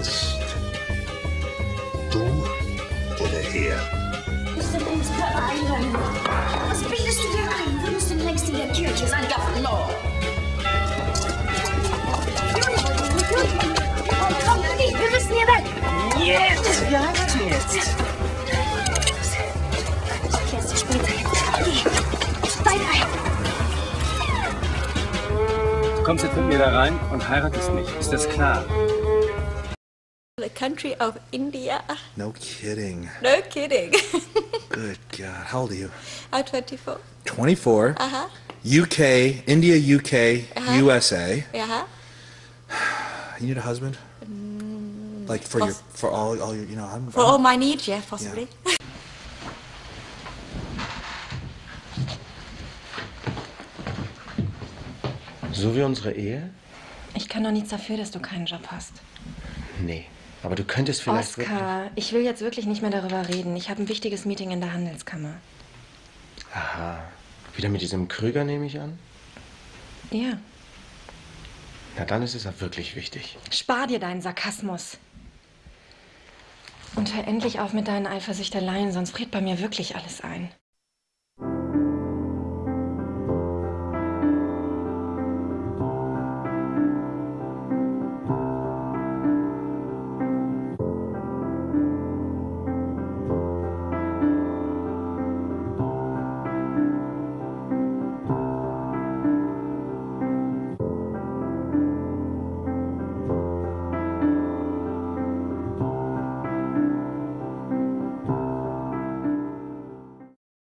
Ernst? Du oder er? Ich bin ins Verein. Was bildest du dir ein? Wir müssen längst in der Kirche sein, Gaffenloh. Komm, wir müssen hier weg. Jetzt! Heiraten jetzt. Ich erst später. Du kommst jetzt mit mir da rein und heiratest mich. Ist das klar? The country of India. No kidding. No kidding. Good God. How old are you? I'm 24. 24. Uh huh. UK, India, UK, Uh-huh. USA. Yeah. You need a husband? Like for your for all all your you know I'm, For all my needs, yeah, possibly. So wie unsere Ehe? Ich kann doch nichts dafür, dass du keinen Job hast. Nee. Aber du könntest vielleicht. Oskar, ich will jetzt wirklich nicht mehr darüber reden. Ich habe ein wichtiges Meeting in der Handelskammer. Aha. Wieder mit diesem Krüger nehme ich an? Ja. Na dann ist es ja wirklich wichtig. Spar dir deinen Sarkasmus. Und hör endlich auf mit deinen Eifersüchteleien, sonst friert bei mir wirklich alles ein.